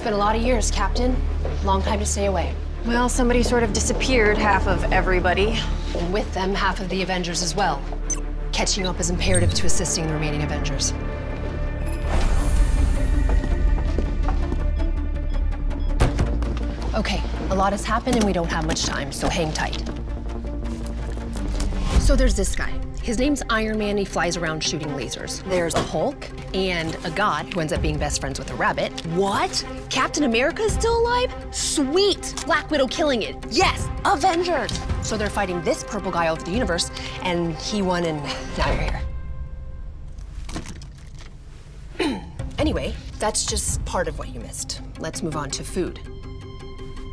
It's been a lot of years, Captain. Long time to stay away. Well, somebody sort of disappeared half of everybody. And with them, half of the Avengers as well. Catching up is imperative to assisting the remaining Avengers. Okay, a lot has happened and we don't have much time, so hang tight. So there's this guy. His name's Iron Man, he flies around shooting lasers. There's a Hulk and a god who ends up being best friends with a rabbit. What? Captain America is still alive? Sweet! Black Widow killing it. Yes! Avengers! So they're fighting this purple guy over the universe, and he won, and now you're here. anyway, that's just part of what you missed. Let's move on to food.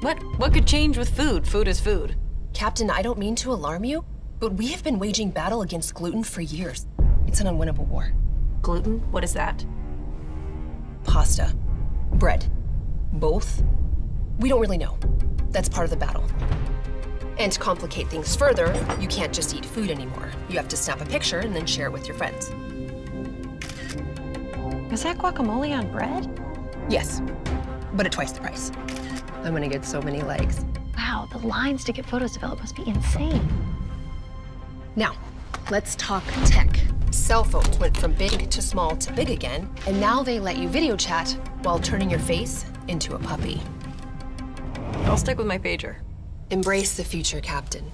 What? What could change with food? Food is food. Captain, I don't mean to alarm you, but we have been waging battle against gluten for years. It's an unwinnable war. Gluten? What is that? Pasta. Bread. Both? We don't really know. That's part of the battle. And to complicate things further, you can't just eat food anymore. You have to snap a picture and then share it with your friends. Is that guacamole on bread? Yes, but at twice the price. I'm gonna get so many likes. Wow, the lines to get photos developed must be insane. Now, let's talk tech. Cell phones went from big to small to big again, and now they let you video chat while turning your face into a puppy. I'll stick with my pager. Embrace the future, Captain.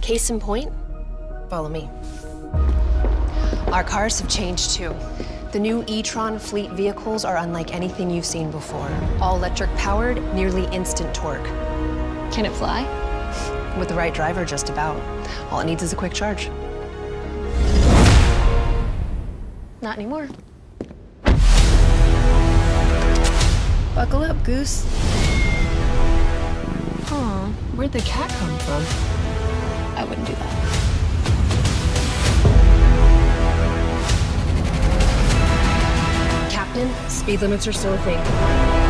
Case in point, follow me. Our cars have changed too. The new e-tron fleet vehicles are unlike anything you've seen before. All electric powered, nearly instant torque. Can it fly? With the right driver, just about. All it needs is a quick charge. Not anymore. Buckle up, Goose. Aw, Where'd the cat come from? I wouldn't do that. Captain, speed limits are still a thing.